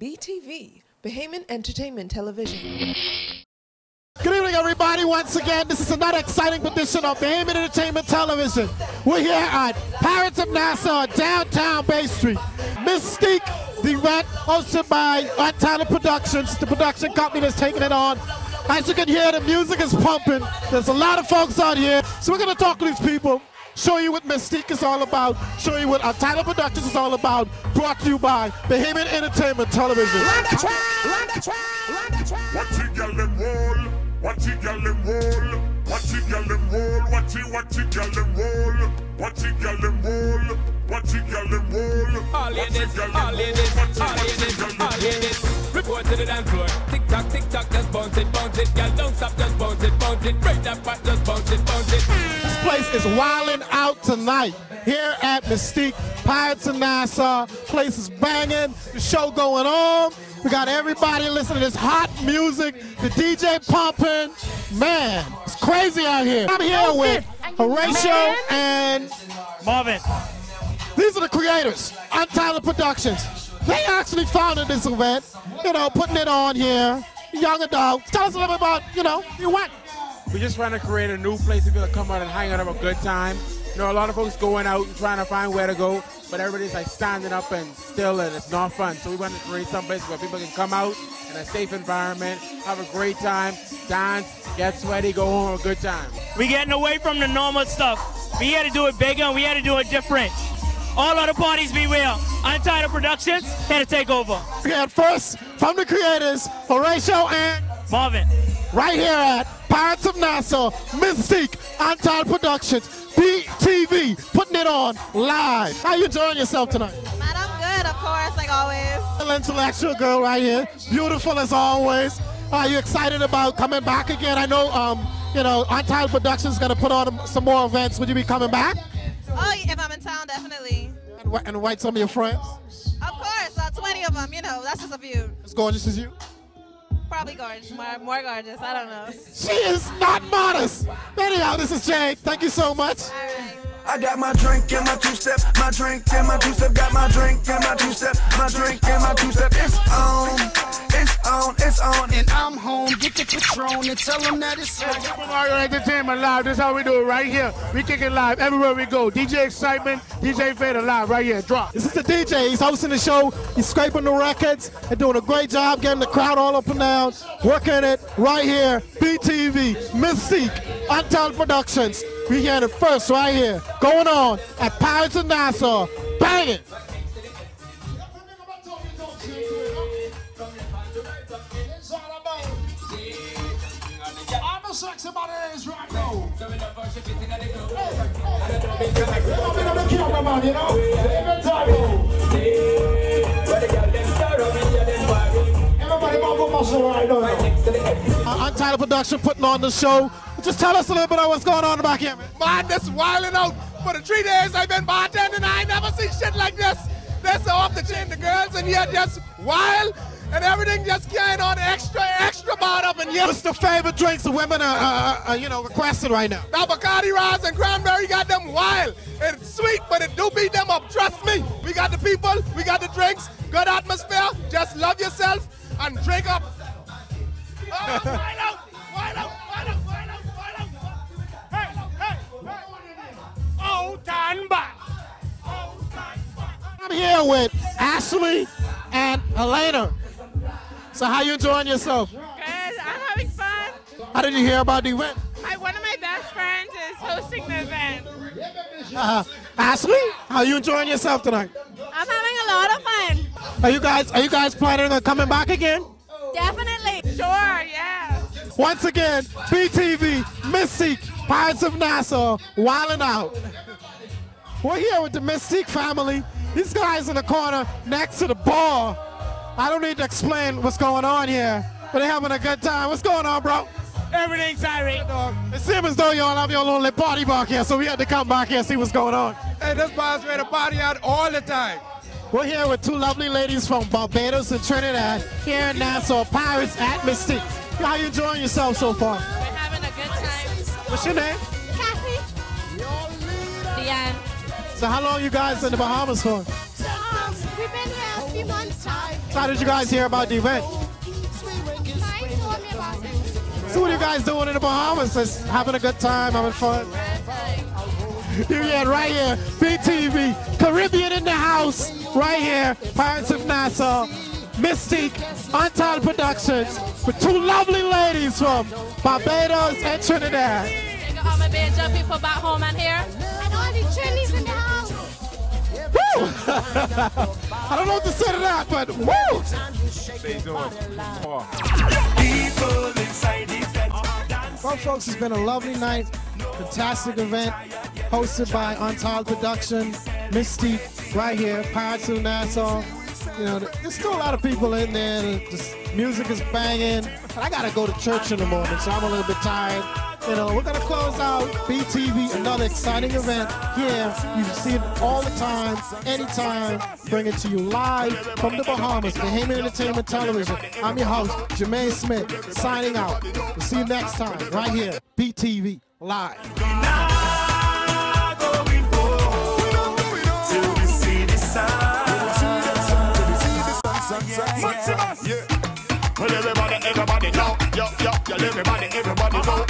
BTV, Bahamian Entertainment Television. Good evening, everybody. Once again, this is another exciting edition of Bahamian Entertainment Television. We're here at Pirates of Nassau, downtown Bay Street. Mystique, the event hosted by Untitled Productions, the production company that's taking it on. As you can hear, the music is pumping. There's a lot of folks out here. So we're going to talk to these people, show you what Mystique is all about, show you what Untitled Productions is all about, brought to you by Bahamian Entertainment Television. Watch it, girl, them roll. Watch it, girl, them roll. Watch it, girl, them roll. Watch it, watch it, girl, them roll. Watch it, girl, them roll. Watch it, girl, them roll. All Watch ladies, it, girl, all them ladies, roll. Watch it, all watch it, ladies, girl, them all roll. ladies. Report to the dance floor. Tick tock, tick tock, just bounce it, bounce it. Girl, don't stop, just bounce it, bounce it. Break that back, just bounce it, bounce it. This place is wilding out tonight here at Mystique Pirates of Nassau. Place is banging, the show going on. We got everybody listening to this hot music, the DJ pumping. Man, it's crazy out here. I'm here with Horatio and Marvin. these are the creators, Untitled Productions. They actually founded this event, you know, putting it on here. Young adults. Tell us a little bit about, you know, you went. We're just trying to create a new place for people to come out and hang out and have a good time. You know, a lot of folks going out and trying to find where to go, but everybody's like standing up and still, and it's not fun. So we want to create some place where people can come out in a safe environment, have a great time, dance, get sweaty, go home, have a good time. We getting away from the normal stuff. We had to do it bigger and we had to do it different. All other parties beware. Untitled Productions here to take over. We had first from the creators, Horatio and Marvin. right here at Pirates of Nassau, Mystique, Untitled Productions, BTV, putting it on live. How you enjoying yourself tonight? Man, I'm good, of course, like always. Intellectual girl right here, beautiful as always. Are you excited about coming back again? I know, um, you know, Untitled Productions is going to put on some more events. Would you be coming back? Oh, if I'm in town, definitely. And, and invite some of your friends Of course, uh, 20 of them, you know, that's just a few. as gorgeous as you? Probably gorgeous, more, more gorgeous, I don't know. She is not modest. Anyhow, this is Jay. Thank you so much. All right. I got my drink and my two step, my drink and my two step, got my drink and my two step, my drink and my two step. Home. Get the Patron and tell them that it's on. Mario Entertainment Live. This is how we do it right here. We kick it live everywhere we go. DJ Excitement, DJ Fader live right here. Drop. This is the DJ. He's hosting the show. He's scraping the records and doing a great job getting the crowd all up and down. Working it right here. BTV, Mystique, Untitled Productions. We hear it first right here. Going on at Pirates of Nassau. Bang it. I'm a sexy about it is right now. cameraman, you know? Every time. Everybody move muscle right now. Uh, Untitled Production putting on the show. Just tell us a little bit of what's going on back here, man. Man, this wilding out. For the three days I've been bartending, I ain't never seen shit like this. This off the chain. The girls in here just wild, and everything just getting on extra, extra up in here. What's the favorite drinks the women are, uh, uh, you know, requesting right now? Now Bacardi Rise and Cranberry got them wild. It's sweet, but it do beat them up. Trust me. We got the people, we got the drinks, good atmosphere. Just love yourself and drink up. Oh, wild out, wild out, wild out, wild out, wild out. Hey, hey, hey. Out and back. Out and back. I'm here with Ashley and Elena. So how you enjoying yourself? Good. I'm having fun. How did you hear about the event? My, one of my best friends is hosting the event. Uh, Ashley, how you enjoying yourself tonight? I'm having a lot of fun. Are you guys are you guys planning on coming back again? Definitely. Sure, yeah. Once again, BTV, Mystique, Pirates of Nassau, wilding out. We're here with the Mystique family. These guys in the corner next to the bar. I don't need to explain what's going on here, but they're having a good time. What's going on, bro? Everything's irate. It seems as though y'all have your lonely party back here, so we had to come back here and see what's going on. Hey, this bar's ready to party out all the time. We're here with two lovely ladies from Barbados and Trinidad here in Nassau, Pirates at Mystique. How you enjoying yourself so far? We're having a good time. What's your name? Kathy. Deanne. So how long you guys in the Bahamas for? So how did you guys hear about the event? So what are you guys doing in the Bahamas? Just having a good time, having fun? You get right here, BTV, Caribbean in the house, right here, Pirates of Nassau, Mystique, Untitled Productions, with two lovely ladies from Barbados and Trinidad. Big up all my Bajan people back home and here. And all the Trinis in the house. Woo! I don't know what to say to that, but woo! Well, folks, it's been a lovely night, fantastic event, hosted by Untitled Production, Mystique, right here, Pirates of Nassau. You know, there's still a lot of people in there. Just music is banging. I gotta go to church in the morning, so I'm a little bit tired. You know, we're gonna close out BTV, another exciting event here. You can see it all the time, anytime. Bring it to you live from the Bahamas, Bahamian Entertainment Television. I'm your host, Jermaine Smith, signing out. We'll see you next time, right here, BTV, live. Yeah. Well, everybody, everybody know. Yo, yo, yo, everybody, everybody know.